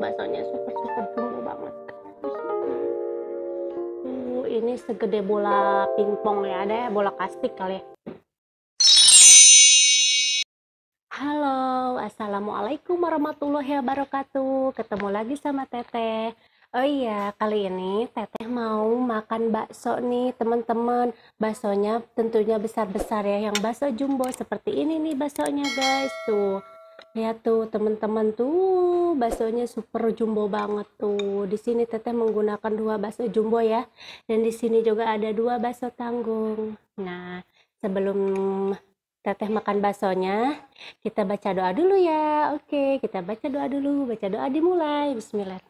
baksonya super super jumbo banget. Uh, ini segede bola pingpong ya ada ya bola kastik kali ya. Halo, Assalamualaikum warahmatullahi wabarakatuh. Ketemu lagi sama Teteh. Oh iya, kali ini Teteh mau makan bakso nih teman-teman. Baksonya tentunya besar-besar ya Yang bakso jumbo seperti ini nih baksonya guys. Tuh Lihat tuh teman-teman tuh baksonya super jumbo banget tuh. Di sini Teteh menggunakan dua bakso jumbo ya. Dan di sini juga ada dua bakso tanggung. Nah, sebelum Teteh makan baksonya, kita baca doa dulu ya. Oke, kita baca doa dulu. Baca doa dimulai. Bismillah.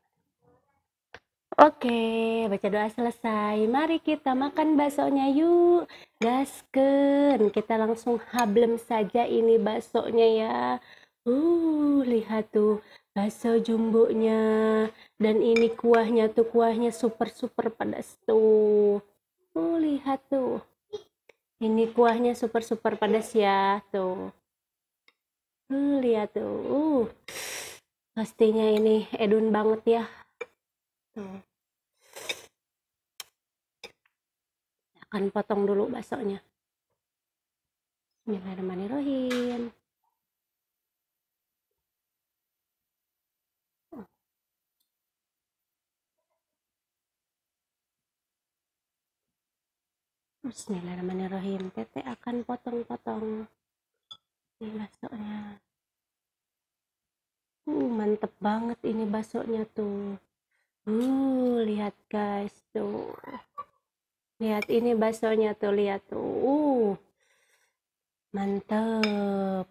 Oke, baca doa selesai. Mari kita makan baksonya yuk. Gasken. Kita langsung hablem saja ini baksonya ya. Uh, lihat tuh bakso jumbonya. Dan ini kuahnya tuh, kuahnya super-super pedas tuh. Uh, lihat tuh. Ini kuahnya super-super pedas ya, tuh. Uh, lihat tuh. Uh, pastinya ini edun banget ya. Tuh. Akan potong dulu baksonya. Bismillahirrahmanirrahim. Bismillahirrahmanirrahim. Tete akan potong-potong ini baksonya. Uh, mantep banget ini baksonya tuh. Uh, lihat guys tuh. Lihat ini baksonya tuh, lihat tuh. Uh, mantep.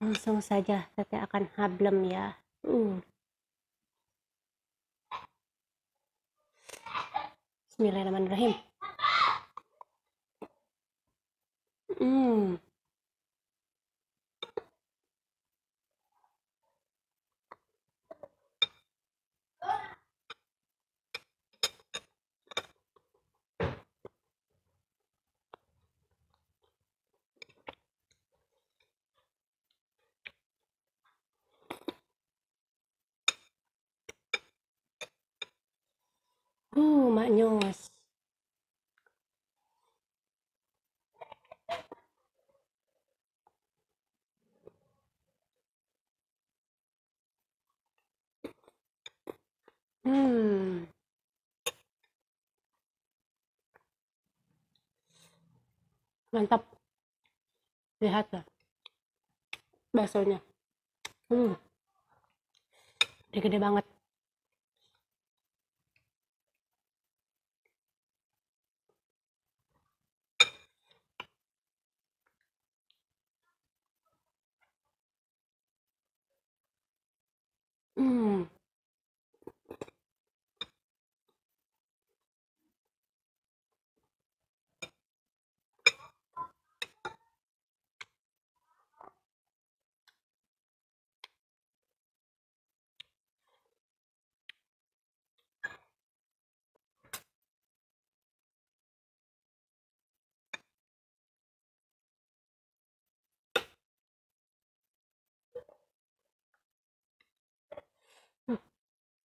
Langsung saja Tete akan hablem ya. Uh. Bismillahirrahmanirrahim. Hmm. Uh, maknyos. Hmm. Mantap. Lihat ya. Baksonya. Hmm. Gede-gede banget. Hmm.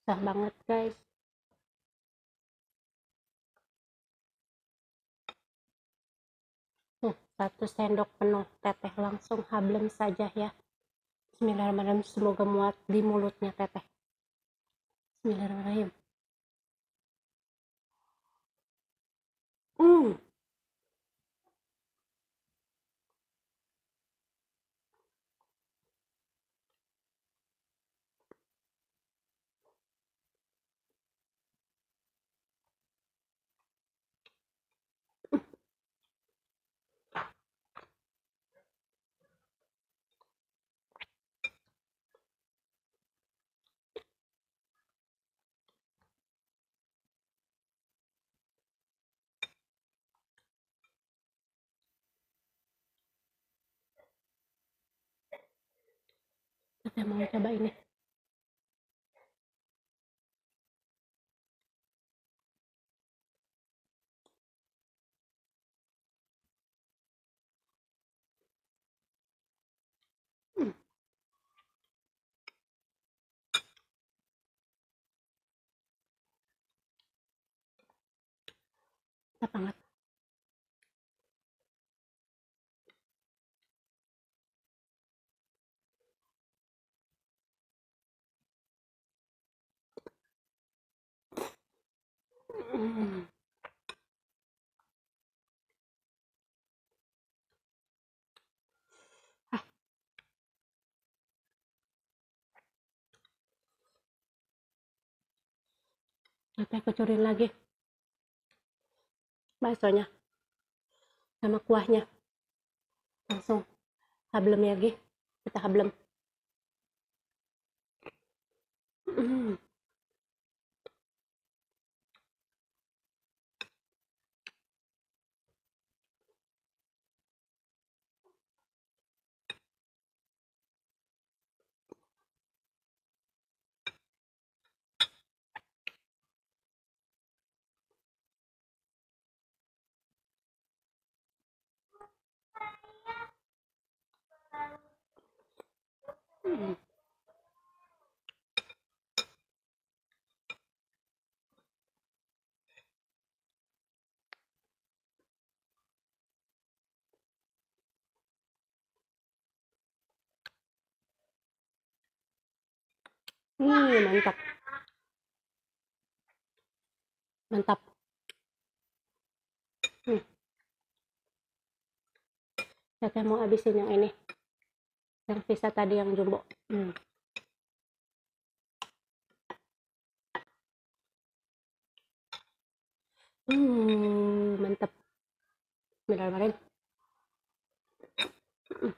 Sah banget guys. Satu sendok penuh teteh langsung hablem saja ya. Bismillahirrahmanirrahim. Semoga muat di mulutnya teteh. Bismillahirrahmanirrahim. Hmm. ada mau cobain ya? Hmm. Banget. Teteh kucurin lagi? Baksonya sama kuahnya. Langsung hablem ya kita hablem. Mm. Mm. Hmm, mantap. Mantap. Hmm. Saya mau habisin yang ini. Yang sisa tadi yang jumbo. Hmm. Hmm, mantap. Bismillahirrahmanirrahim. Hmm.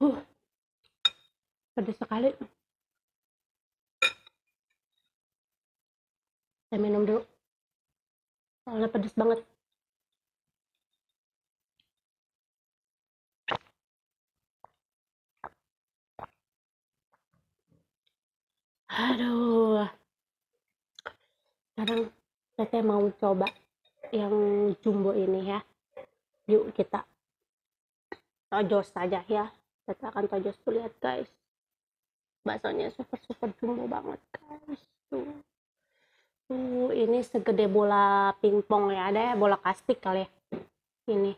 Uh, pedas sekali. Saya minum dulu. Soalnya pedas banget. Aduh. Sekarang Teteh mau coba yang jumbo ini ya. Yuk kita tojos saja ya. Kita akan tojos tuh lihat guys. Baksonya super super jumbo banget guys. Tuh. Tuh, ini segede bola pingpong ya. Ada ya bola kastik kali ya. Ini.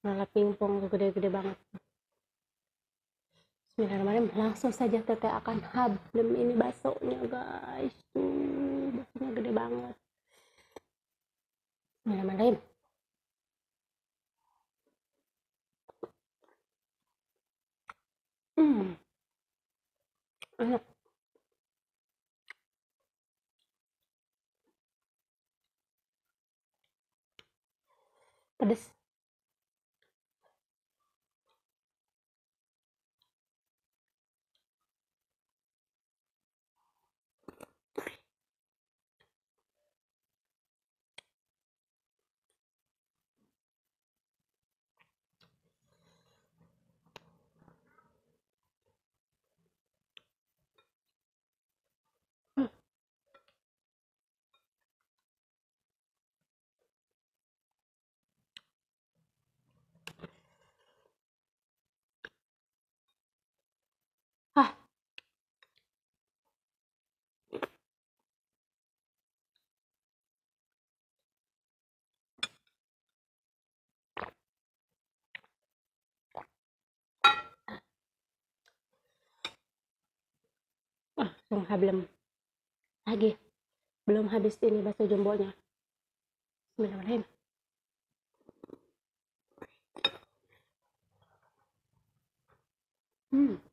Bola pingpong gede-gede banget. Bismillahirrahmanirrahim. Langsung saja teteh akan hablem ini baksonya guys. Tuh, baksonya gede banget. Bismillahirrahmanirrahim. Hmm. Enak. Pedes. Ah, langsung hablem. Lagi. Belum habis ini bakso jumbonya. Bismillahirrahmanirrahim. Hmm.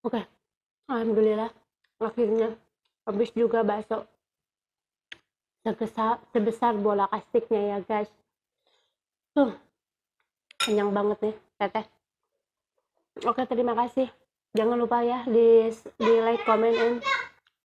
Oke, alhamdulillah akhirnya habis juga bakso sebesar sebesar bola kastiknya ya guys. Tuh, kenyang banget nih teteh. Oke, terima kasih. Jangan lupa ya di di like, comment, and